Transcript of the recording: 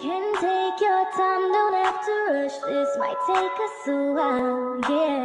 can take your time, don't have to rush. This might take us a while, yeah.